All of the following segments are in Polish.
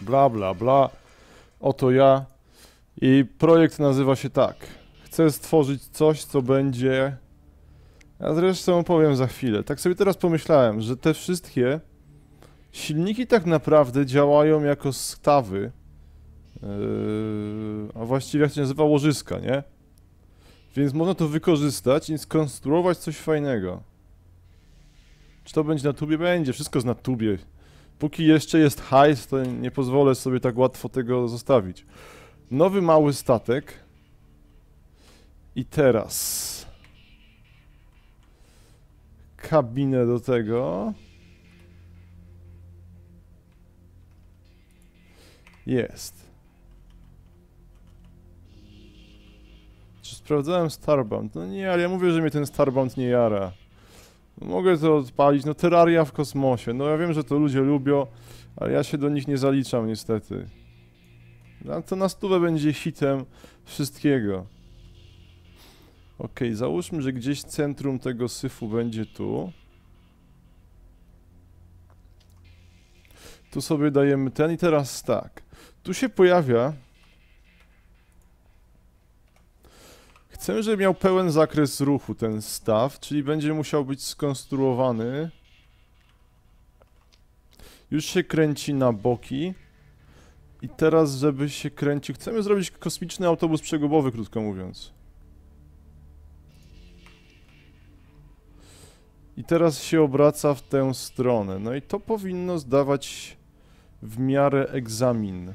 Bla, bla, bla. Oto ja. I projekt nazywa się tak. Chcę stworzyć coś, co będzie... Ja zresztą powiem za chwilę. Tak sobie teraz pomyślałem, że te wszystkie silniki tak naprawdę działają jako stawy. Yy, a właściwie jak się nazywa łożyska, nie? Więc można to wykorzystać i skonstruować coś fajnego. Czy to będzie na tubie? Będzie, wszystko jest na tubie. Póki jeszcze jest hajs, to nie pozwolę sobie tak łatwo tego zostawić. Nowy mały statek. I teraz... Kabinę do tego. Jest. Czy sprawdzałem Starbound? No nie, ale ja mówię, że mnie ten Starbound nie jara. Mogę to odpalić, no Terraria w kosmosie. No ja wiem, że to ludzie lubią, ale ja się do nich nie zaliczam niestety. No, to na stówę będzie hitem wszystkiego. Ok, załóżmy, że gdzieś centrum tego syfu będzie tu. Tu sobie dajemy ten i teraz tak. Tu się pojawia... Chcemy, żeby miał pełen zakres ruchu ten staw, czyli będzie musiał być skonstruowany. Już się kręci na boki. I teraz, żeby się kręcił... Chcemy zrobić kosmiczny autobus przegubowy, krótko mówiąc. I teraz się obraca w tę stronę. No i to powinno zdawać w miarę egzamin.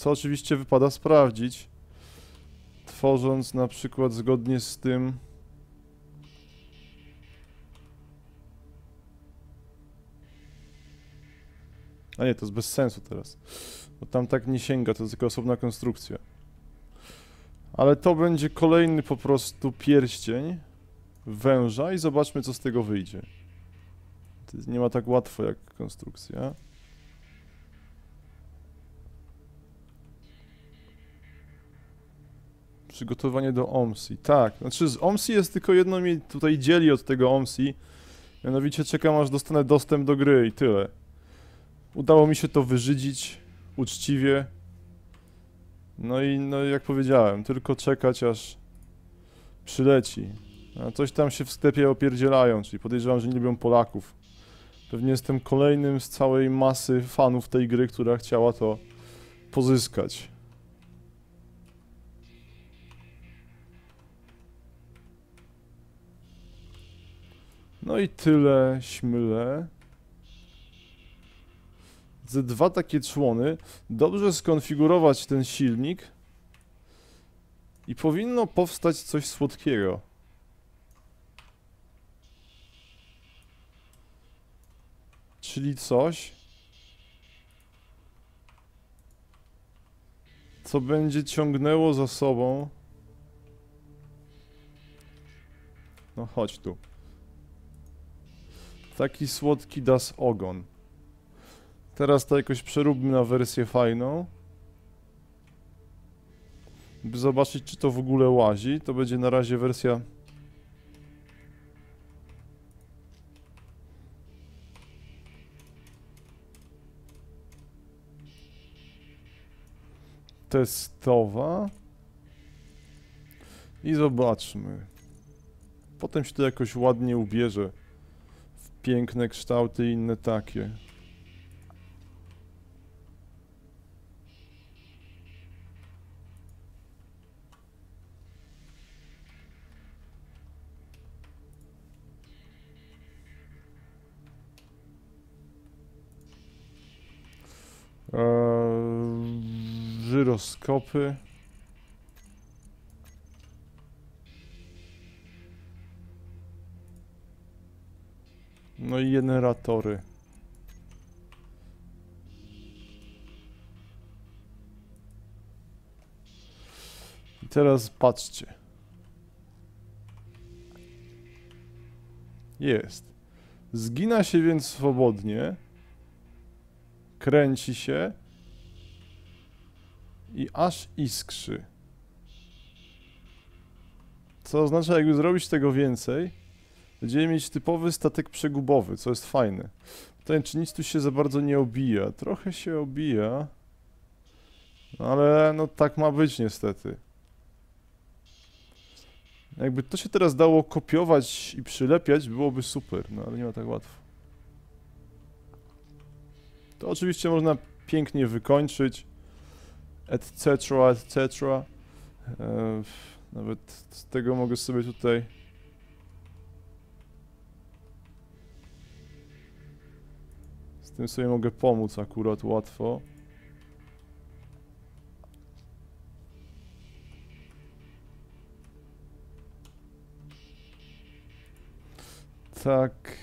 Co oczywiście wypada sprawdzić, tworząc na przykład zgodnie z tym A nie, to jest bez sensu teraz. Bo tam tak nie sięga, to jest tylko osobna konstrukcja. Ale to będzie kolejny po prostu pierścień węża i zobaczmy co z tego wyjdzie. To nie ma tak łatwo jak konstrukcja. Przygotowanie do OMSI. Tak, znaczy z OMSI jest tylko jedno mi tutaj dzieli od tego OMSI. Mianowicie czekam aż dostanę dostęp do gry i tyle. Udało mi się to wyżydzić uczciwie. No i no jak powiedziałem, tylko czekać aż przyleci. A coś tam się w sklepie opierdzielają, czyli podejrzewam, że nie lubią Polaków. Pewnie jestem kolejnym z całej masy fanów tej gry, która chciała to pozyskać. No i tyle śmyle. Ze dwa takie człony. Dobrze skonfigurować ten silnik. I powinno powstać coś słodkiego. Czyli coś, co będzie ciągnęło za sobą. No chodź tu. Taki słodki das ogon. Teraz to jakoś przeróbmy na wersję fajną. By zobaczyć, czy to w ogóle łazi. To będzie na razie wersja... Testowa. I zobaczmy. Potem się to jakoś ładnie ubierze piękne kształty i inne takie. Eee, żyroskopy. No i generatory. I teraz patrzcie. Jest. Zgina się więc swobodnie. Kręci się. I aż iskrzy. Co oznacza, jakby zrobić tego więcej, Będziemy mieć typowy statek przegubowy, co jest fajne. Pytanie, czy nic tu się za bardzo nie obija? Trochę się obija. Ale no tak ma być niestety. Jakby to się teraz dało kopiować i przylepiać, byłoby super, no ale nie ma tak łatwo. To oczywiście można pięknie wykończyć, etc., etc. E, nawet z tego mogę sobie tutaj... Z tym sobie mogę pomóc akurat łatwo. Tak.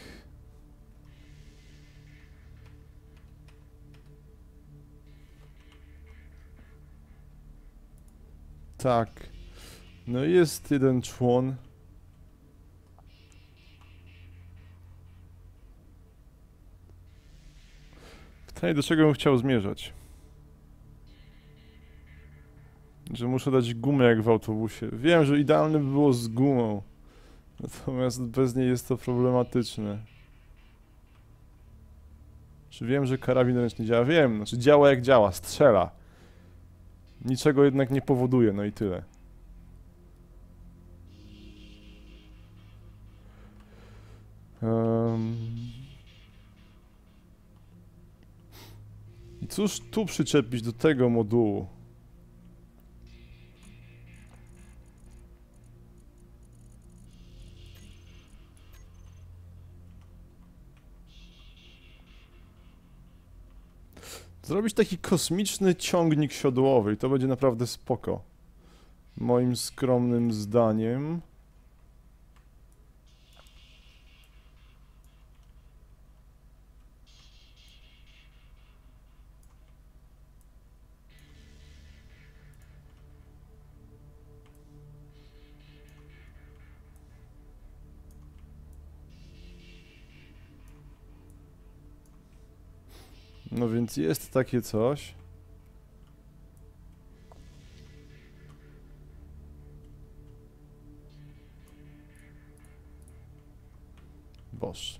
Tak. No jest jeden człon. Pytanie, do czego bym chciał zmierzać? Że muszę dać gumę jak w autobusie. Wiem, że idealne by było z gumą. Natomiast bez niej jest to problematyczne. Czy wiem, że karabin ręczny działa? Wiem, znaczy działa jak działa, strzela. Niczego jednak nie powoduje, no i tyle. Um. I cóż tu przyczepić do tego modułu? Zrobić taki kosmiczny ciągnik siodłowy i to będzie naprawdę spoko. Moim skromnym zdaniem. Więc jest takie coś. Boż.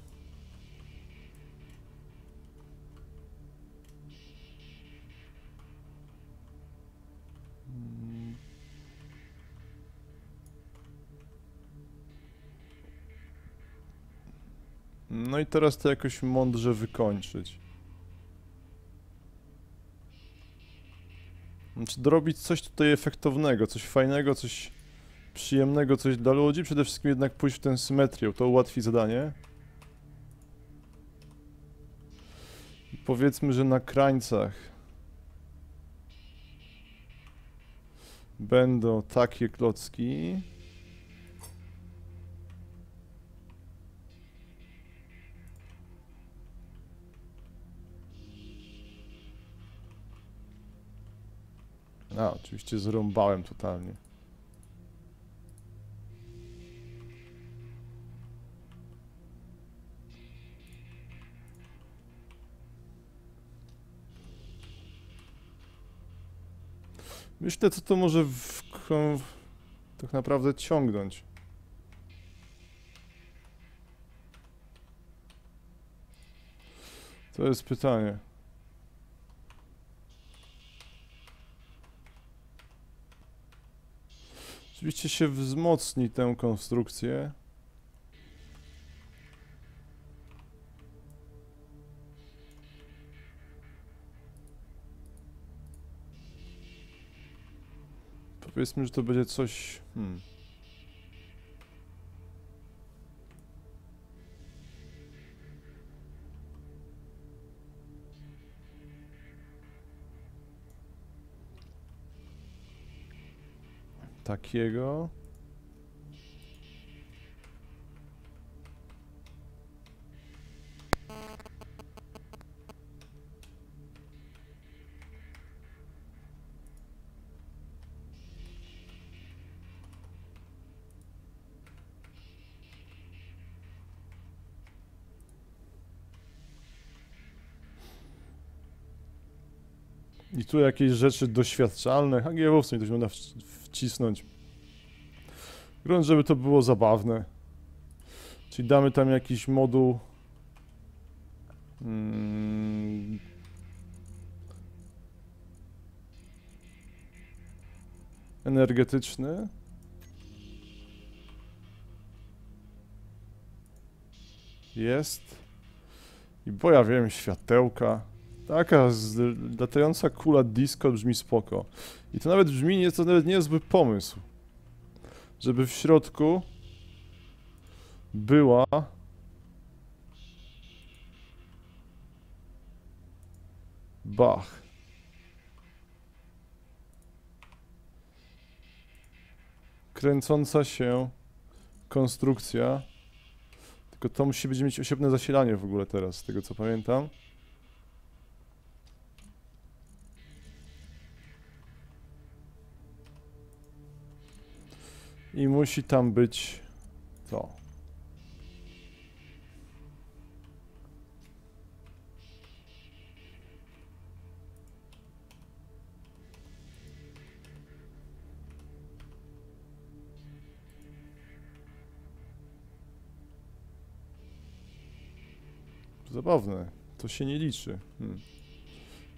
No i teraz to jakoś mądrze wykończyć. Znaczy dorobić coś tutaj efektownego, coś fajnego, coś przyjemnego, coś dla ludzi. Przede wszystkim jednak pójść w tę symetrię, to ułatwi zadanie. I powiedzmy, że na krańcach będą takie klocki. A, oczywiście zrąbałem totalnie. Myślę, co to może w, tak naprawdę ciągnąć. To jest pytanie. Oczywiście się wzmocni tę konstrukcję. Powiedzmy, że to będzie coś... Hmm. Takiego. I tu jakieś rzeczy doświadczalne. HGW-owcem to się można wcisnąć. Grunt, żeby to było zabawne. Czyli damy tam jakiś moduł mm, energetyczny. Jest. I bo ja wiem, światełka. Taka latająca kula disco brzmi spoko. I to nawet brzmi, nie, to nawet nie jest zły pomysł. Żeby w środku była Bach. Kręcąca się konstrukcja. Tylko to musi być mieć osiebne zasilanie w ogóle teraz, z tego co pamiętam. I musi tam być to. Zabawne. To się nie liczy. Hmm.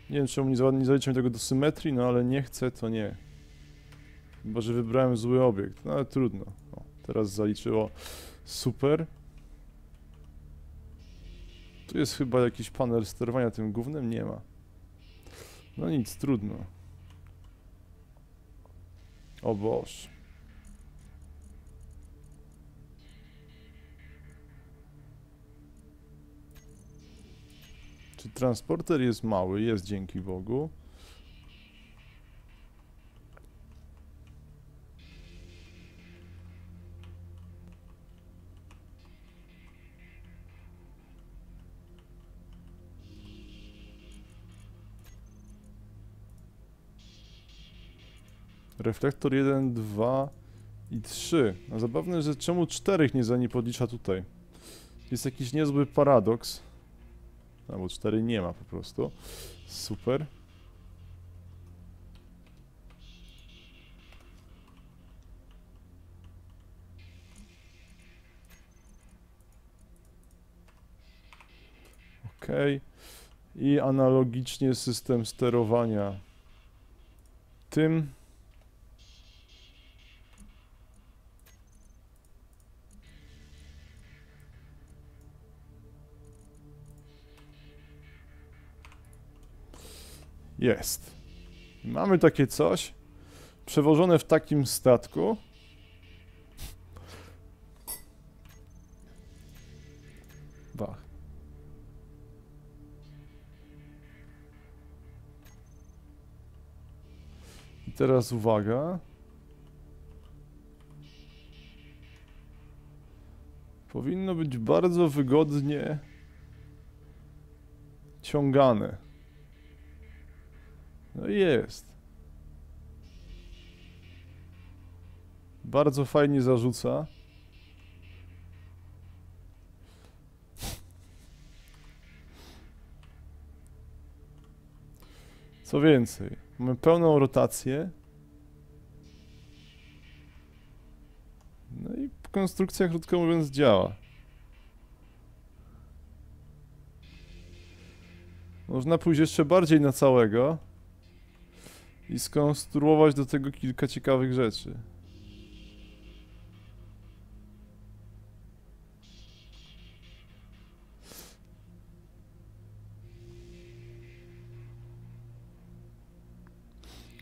Nie wiem, czemu nie, nie zaliczyłem tego do symetrii, no ale nie chcę, to nie. Chyba, że wybrałem zły obiekt. No ale trudno. O, teraz zaliczyło. Super. Tu jest chyba jakiś panel sterowania tym gównem? Nie ma. No nic, trudno. O Boż. Czy transporter jest mały? Jest dzięki Bogu. Reflektor 1, 2 i 3. No zabawne, że czemu czterech nie za nie podlicza tutaj. Jest jakiś niezły paradoks. Albo 4 nie ma po prostu. Super. Ok. I analogicznie system sterowania tym. Jest. Mamy takie coś przewożone w takim statku. Bach. I teraz uwaga. Powinno być bardzo wygodnie ciągane. No i jest. Bardzo fajnie zarzuca. Co więcej, mamy pełną rotację. No i konstrukcja, krótko mówiąc, działa. Można pójść jeszcze bardziej na całego i skonstruować do tego kilka ciekawych rzeczy.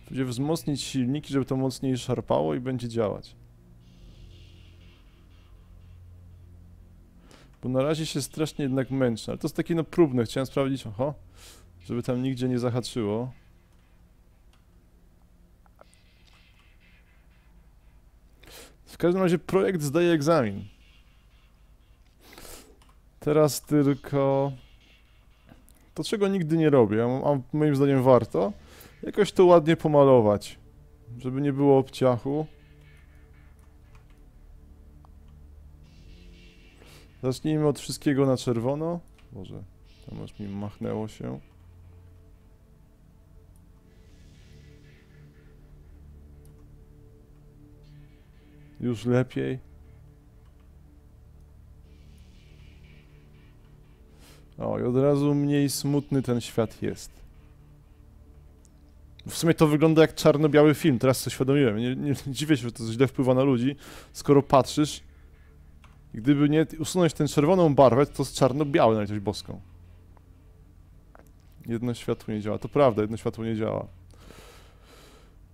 Będzie wzmocnić silniki, żeby to mocniej szarpało i będzie działać. Bo na razie się strasznie jednak męczy, ale to jest takie no próbne. Chciałem sprawdzić, oho, żeby tam nigdzie nie zahaczyło. W każdym razie projekt zdaje egzamin. Teraz tylko to, czego nigdy nie robię, a moim zdaniem warto, jakoś to ładnie pomalować, żeby nie było obciachu. Zacznijmy od wszystkiego na czerwono. Boże, tam aż mi machnęło się. Już lepiej. O, i od razu mniej smutny ten świat jest. W sumie to wygląda jak czarno-biały film, teraz sobie świadomiłem. Nie, nie, dziwię się, że to źle wpływa na ludzi, skoro patrzysz gdyby nie usunąć tę czerwoną barwę, to jest czarno-biały na litość boską. Jedno światło nie działa. To prawda, jedno światło nie działa.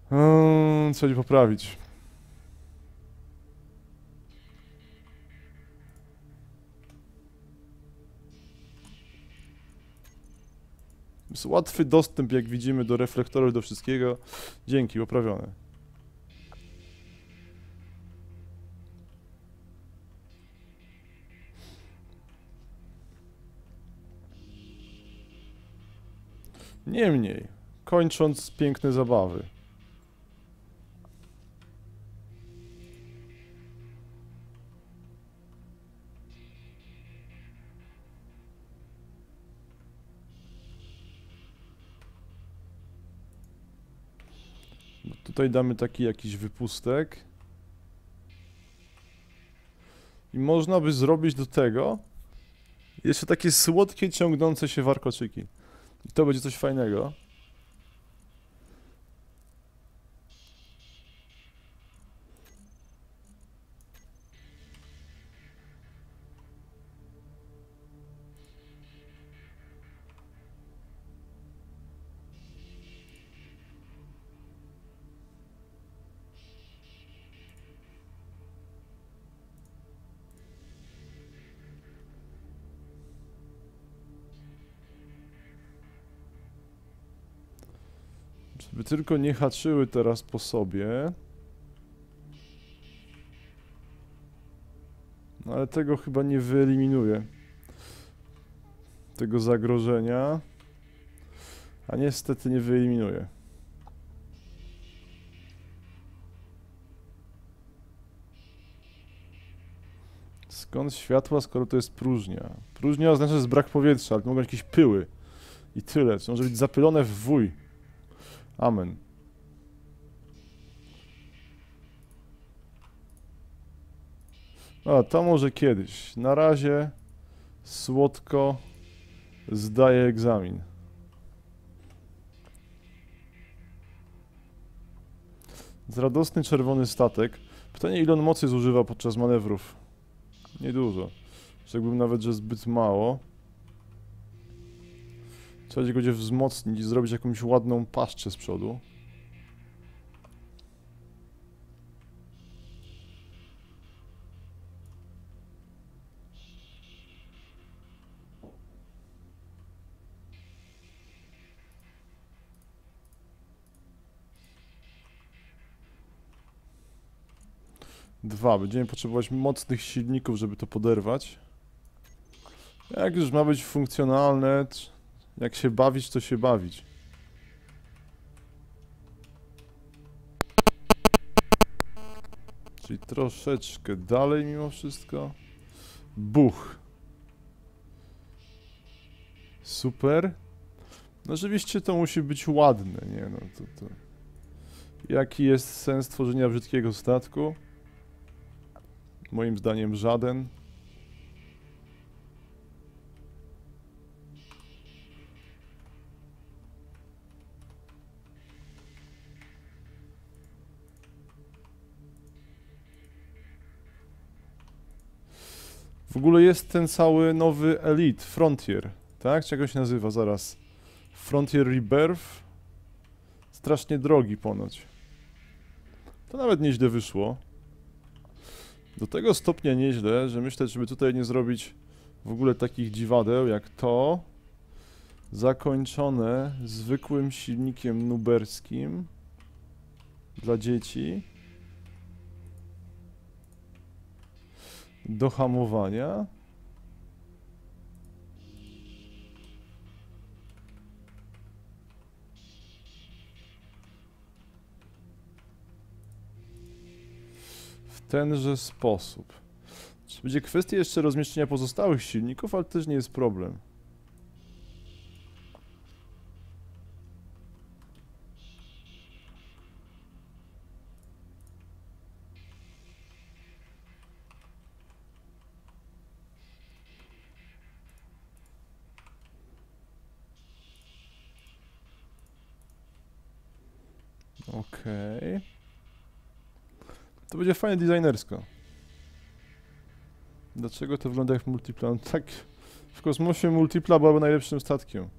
Hmm, nie poprawić? Jest łatwy dostęp, jak widzimy, do reflektorów, do wszystkiego. Dzięki, poprawione. Niemniej, kończąc piękne zabawy. Tutaj damy taki jakiś wypustek. I można by zrobić do tego jeszcze takie słodkie, ciągnące się warkoczyki. I to będzie coś fajnego. Żeby tylko nie haczyły teraz po sobie. No ale tego chyba nie wyeliminuje. Tego zagrożenia. A niestety nie wyeliminuje. Skąd światła, skoro to jest próżnia? Próżnia oznacza, że jest brak powietrza, ale mogą być jakieś pyły. I tyle. To może być zapylone w wuj. Amen. A, to może kiedyś. Na razie słodko zdaję egzamin. Z radosny czerwony statek. Pytanie, ile on mocy zużywa podczas manewrów? Niedużo. Rzekłbym nawet, że zbyt mało. Trzeba będzie go gdzie wzmocnić i zrobić jakąś ładną paszczę z przodu. Dwa. Będziemy potrzebować mocnych silników, żeby to poderwać. Jak już ma być funkcjonalne, jak się bawić, to się bawić. Czyli troszeczkę dalej mimo wszystko. Buch. Super. No oczywiście to musi być ładne, nie no to, to... Jaki jest sens tworzenia brzydkiego statku? Moim zdaniem żaden. W ogóle jest ten cały nowy Elite, Frontier, tak? Czy się nazywa zaraz? Frontier Rebirth? Strasznie drogi ponoć. To nawet nieźle wyszło. Do tego stopnia nieźle, że myślę, żeby tutaj nie zrobić w ogóle takich dziwadeł jak to. Zakończone zwykłym silnikiem nuberskim dla dzieci. Do hamowania. w tenże sposób. Będzie kwestia jeszcze rozmieszczenia pozostałych silników, ale też nie jest problem. Będzie fajnie designersko. Dlaczego to wygląda jak multipla? No tak, w kosmosie multipla byłaby najlepszym statkiem.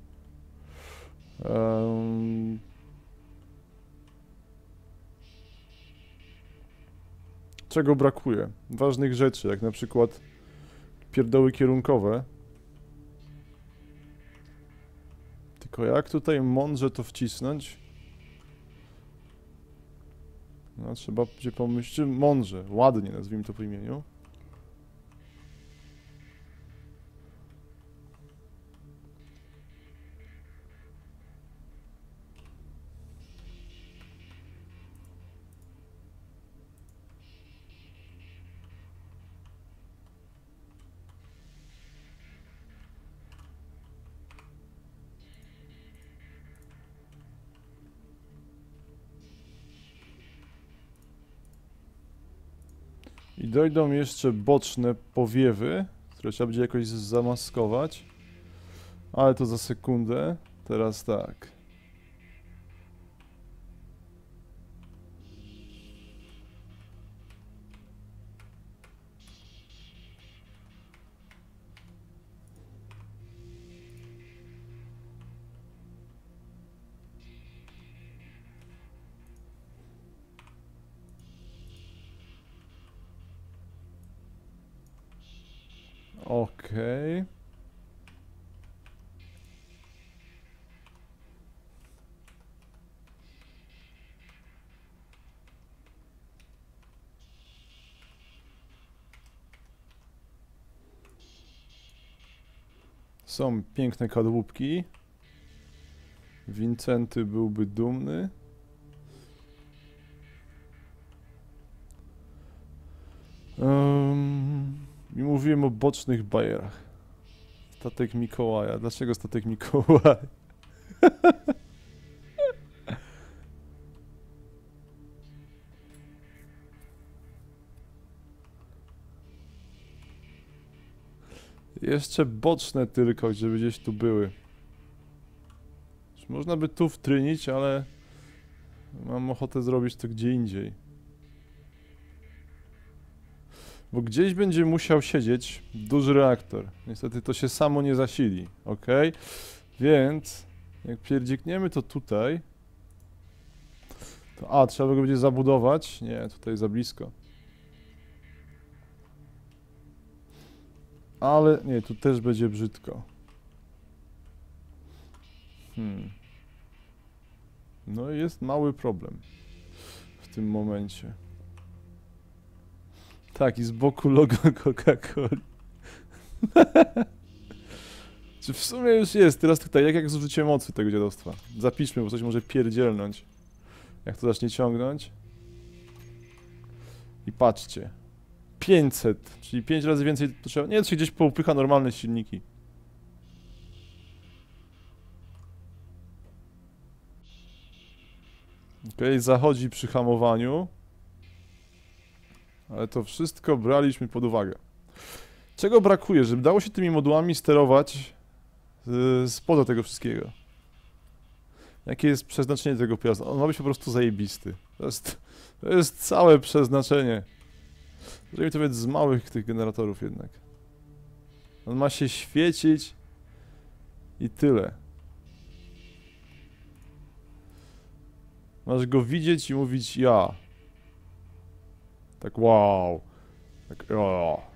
Em, czego brakuje? Ważnych rzeczy, jak na przykład pierdoły kierunkowe. Tylko jak tutaj mądrze to wcisnąć? No, trzeba będzie pomyśleć, mądrze, ładnie nazwijmy to po imieniu. I dojdą jeszcze boczne powiewy, które trzeba będzie jakoś zamaskować. Ale to za sekundę. Teraz tak. Są piękne kadłubki. Wincenty byłby dumny. Um, I mówiłem o bocznych bajerach. Statek Mikołaja. Dlaczego statek Mikołaja? Jeszcze boczne tylko, żeby gdzieś tu były. Można by tu wtrynić, ale mam ochotę zrobić to gdzie indziej. Bo gdzieś będzie musiał siedzieć duży reaktor. Niestety to się samo nie zasili, ok? Więc jak pierdzikniemy to tutaj, to a, trzeba go będzie zabudować. Nie, tutaj za blisko. Ale nie, tu też będzie brzydko. Hmm. No i jest mały problem w tym momencie. Tak, i z boku logo Coca-Coli. Czy w sumie już jest, teraz tutaj, jak jak zużycie mocy tego dziadostwa? Zapiszmy, bo coś może pierdzielnąć. Jak to zacznie ciągnąć. I patrzcie. 500, czyli 5 razy więcej to trzeba... Nie, to się gdzieś poupycha normalne silniki. Okej, zachodzi przy hamowaniu. Ale to wszystko braliśmy pod uwagę. Czego brakuje, żeby dało się tymi modułami sterować yy, spoza tego wszystkiego? Jakie jest przeznaczenie tego pojazdu? On ma być po prostu zajebisty. To jest, to jest całe przeznaczenie. Zrobimy to więc z małych tych generatorów jednak. On ma się świecić i tyle. Masz go widzieć i mówić ja. Tak wow. Tak o.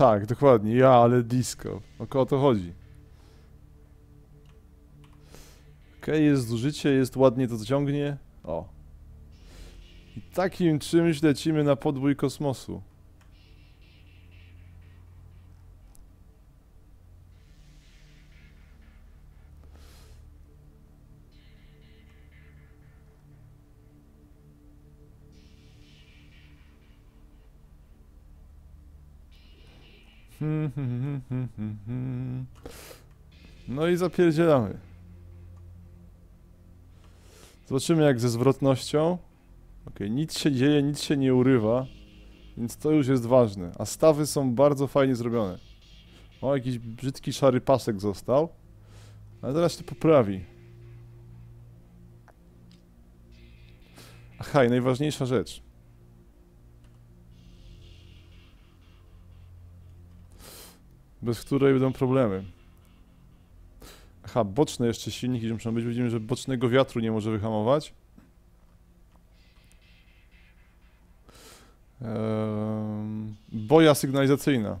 Tak, dokładnie. Ja, ale disco. O to chodzi. Okej, jest zużycie, jest ładnie to ciągnie. O. I takim czymś lecimy na podbój kosmosu. Hmm, hmm. No i zapierdzielamy. Zobaczymy jak ze zwrotnością. Okej, nic się dzieje, nic się nie urywa, więc to już jest ważne. A stawy są bardzo fajnie zrobione. O, jakiś brzydki szary pasek został, ale zaraz się poprawi. Aha, i najważniejsza rzecz. Bez której będą problemy. Aha, boczne jeszcze silniki muszą być. Widzimy, że bocznego wiatru nie może wyhamować. Ehm, boja sygnalizacyjna.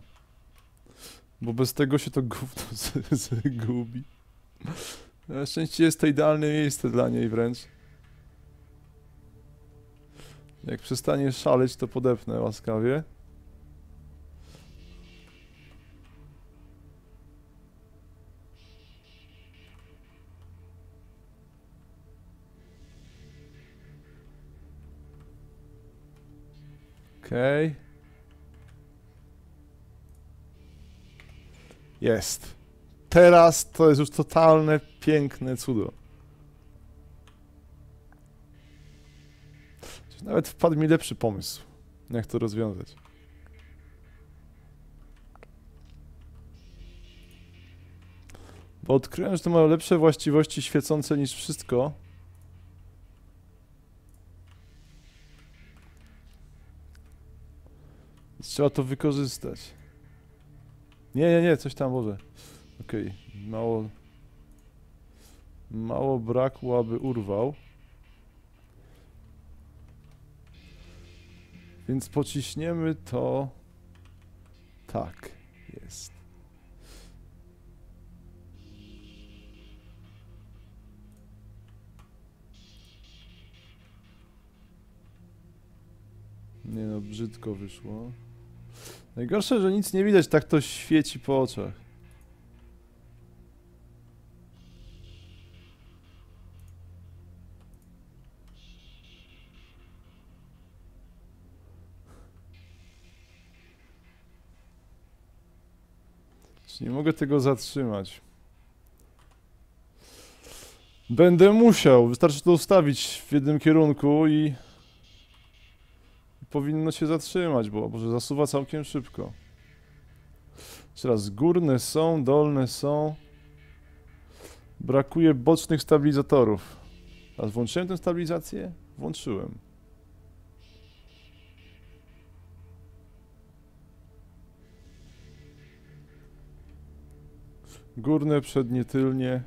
Bo bez tego się to gówno zgubi. Na szczęście jest to idealne miejsce dla niej wręcz. Jak przestanie szaleć, to podepnę łaskawie. Okej. Jest. Teraz to jest już totalne, piękne cudo. Nawet wpadł mi lepszy pomysł, jak to rozwiązać. Bo odkryłem, że to ma lepsze właściwości świecące niż wszystko. Trzeba to wykorzystać. Nie, nie, nie, coś tam może. Okej, mało... Mało brakło, aby urwał. Więc pociśniemy to... Tak, jest. Nie no, brzydko wyszło. Najgorsze, że nic nie widać, tak to świeci po oczach. Nie mogę tego zatrzymać. Będę musiał. Wystarczy to ustawić w jednym kierunku i... powinno się zatrzymać, bo może zasuwa całkiem szybko. Jeszcze raz, górne są, dolne są. Brakuje bocznych stabilizatorów. A włączyłem tę stabilizację? Włączyłem. Górne, przednie, tylnie.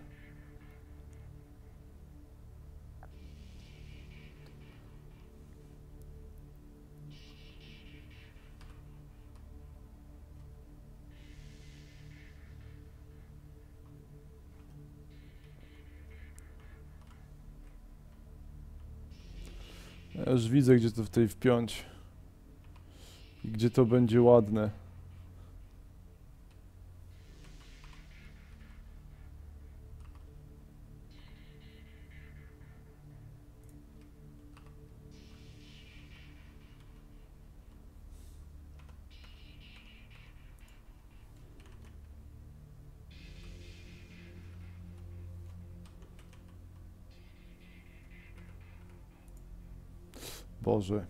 Ja już widzę, gdzie to w tej wpiąć. I gdzie to będzie ładne. Boże.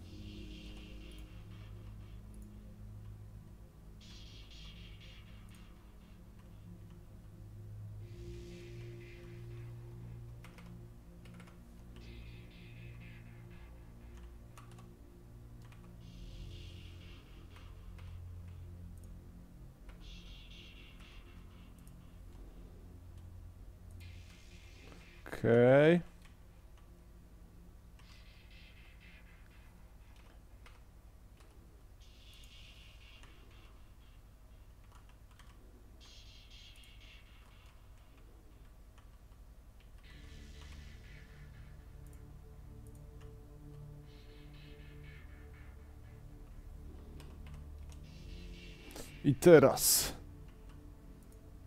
I teraz.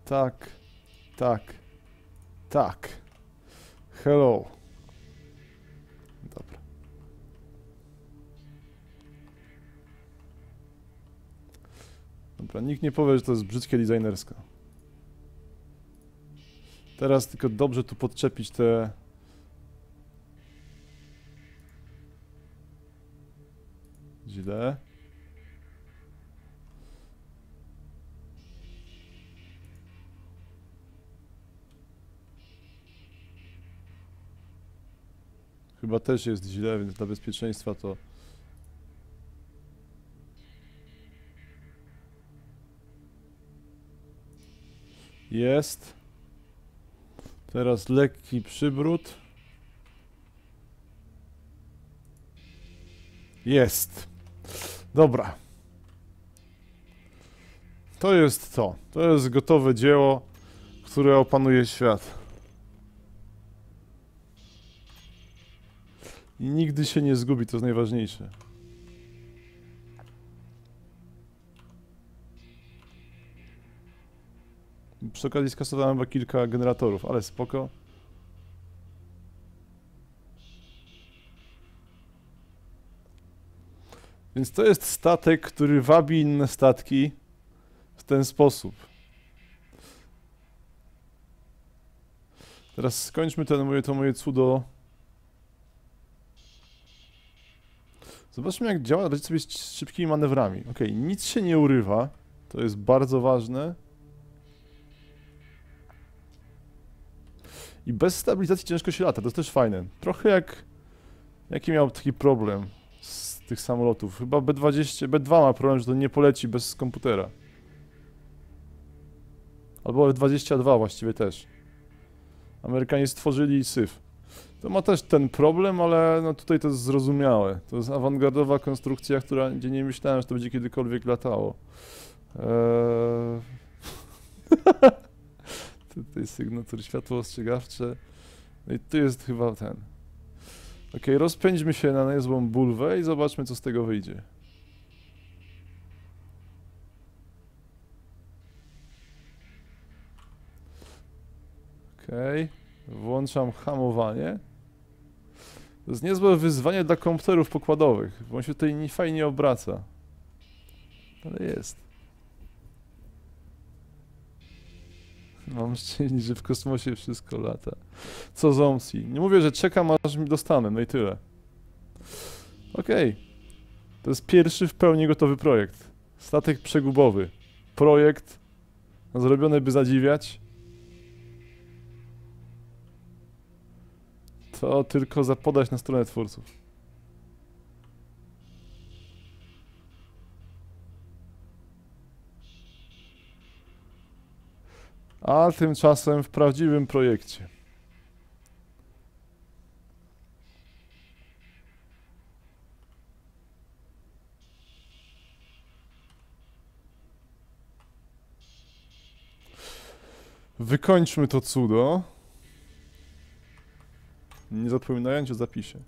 Tak, tak, tak. Hello. Dobra. Dobra, nikt nie powie, że to jest brzydkie designersko. Teraz tylko dobrze tu podczepić te... chwilę. Chyba też jest źle, więc dla bezpieczeństwa to... Jest. Teraz lekki przybród. Jest. Dobra. To jest to. To jest gotowe dzieło, które opanuje świat. I nigdy się nie zgubi, to jest najważniejsze. Przy okazji skasowałem chyba kilka generatorów, ale spoko. Więc to jest statek, który wabi inne statki w ten sposób. Teraz skończmy ten moje, to moje cudo. Zobaczmy jak działa, radzić sobie z szybkimi manewrami. Ok, nic się nie urywa. To jest bardzo ważne. I bez stabilizacji ciężko się lata, to jest też fajne. Trochę jak... Jaki miał taki problem z tych samolotów? Chyba B20, B2 ma problem, że to nie poleci bez komputera. Albo F22 właściwie też. Amerykanie stworzyli syf. To ma też ten problem, ale no tutaj to jest zrozumiałe. To jest awangardowa konstrukcja, która, gdzie nie myślałem, że to będzie kiedykolwiek latało. Eee... tutaj sygnatur światło ostrzegawcze. No i tu jest chyba ten. Ok, rozpędźmy się na niezłą bulwę i zobaczmy, co z tego wyjdzie. Ok, włączam hamowanie. To jest niezłe wyzwanie dla komputerów pokładowych, bo on się tutaj nie fajnie obraca. Ale jest. Mam szczęście, że w kosmosie wszystko lata. Co z OMSI? Nie mówię, że czekam aż mi dostanę, no i tyle. Okej. Okay. To jest pierwszy w pełni gotowy projekt. Statek przegubowy. Projekt zrobiony by zadziwiać. To tylko zapodać na stronę twórców. A tymczasem w prawdziwym projekcie. Wykończmy to cudo. Nie zapominając o zapisie.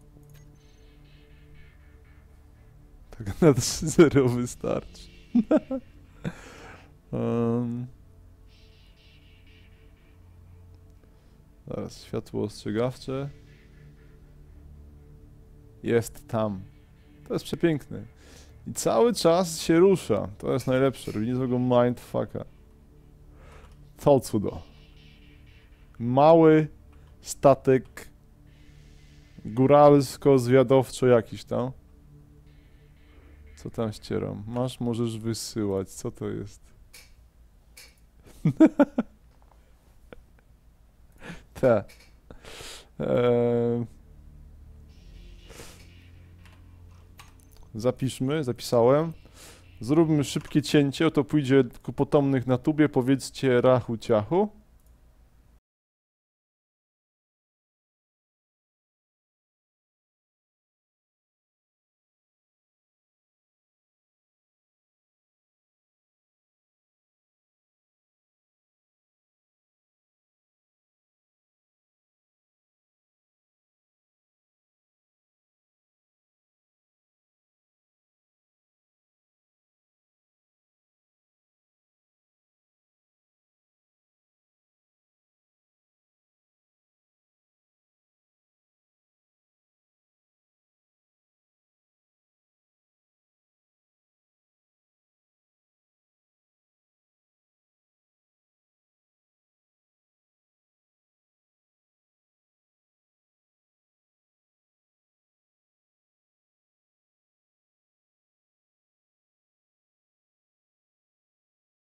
Tak na 3-0 wystarczy. um. Zaraz, światło ostrzegawcze. Jest tam. To jest przepiękne. I cały czas się rusza. To jest najlepsze. Robi niezłego mindfucka. Co cudo. Mały statek góralsko-zwiadowczo jakiś tam. Co tam ścieram? Masz, możesz wysyłać. Co to jest? Te. Eee... Zapiszmy, zapisałem. Zróbmy szybkie cięcie, to pójdzie ku potomnych na tubie, powiedzcie rachu ciachu.